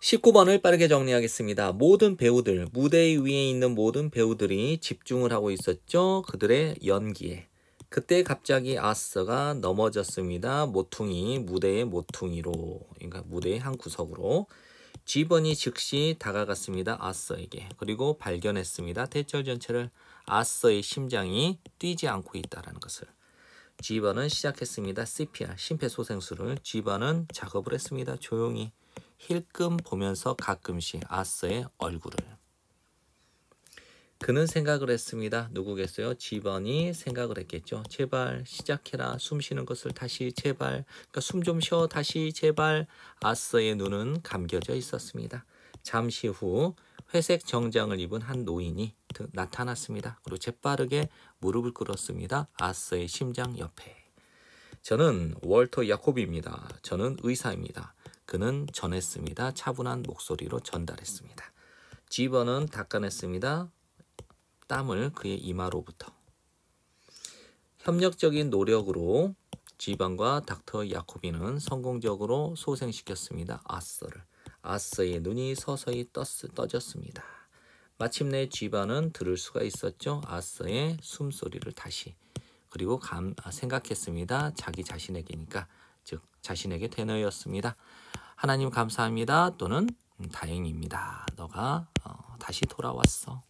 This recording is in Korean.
19번을 빠르게 정리하겠습니다. 모든 배우들, 무대 위에 있는 모든 배우들이 집중을 하고 있었죠. 그들의 연기에. 그때 갑자기 아서가 넘어졌습니다. 모퉁이, 무대의 모퉁이로, 그러니까 무대의 한 구석으로. 지번이 즉시 다가갔습니다. 아서에게. 그리고 발견했습니다. 대절 전체를 아서의 심장이 뛰지 않고 있다는 것을. 지번은 시작했습니다. CPR, 심폐소생술을. 지번은 작업을 했습니다. 조용히. 힐끔 보면서 가끔씩 아서의 얼굴을. 그는 생각을 했습니다. 누구겠어요? 지번이 생각을 했겠죠. 제발 시작해라. 숨 쉬는 것을 다시 제발. 그러니까 숨 좀 쉬어 다시 제발. 아서의 눈은 감겨져 있었습니다. 잠시 후 회색 정장을 입은 한 노인이 나타났습니다. 그리고 재빠르게 무릎을 꿇었습니다. 아서의 심장 옆에. 저는 월터 야코비입니다. 저는 의사입니다. 그는 전했습니다. 차분한 목소리로 전달했습니다. 지번은 닦아냈습니다. 땀을 그의 이마로부터. 협력적인 노력으로 지번과 닥터 야코비는 성공적으로 소생시켰습니다. 아서를. 아서의 눈이 서서히 떴, 떠졌습니다. 마침내 지번은 들을 수가 있었죠. 아서의 숨소리를 다시. 그리고 감, 아, 생각했습니다. 자기 자신에게니까. 즉 자신에게 대너였습니다. 하나님 감사합니다. 또는 음, 다행입니다. 너가 어, 다시 돌아왔어.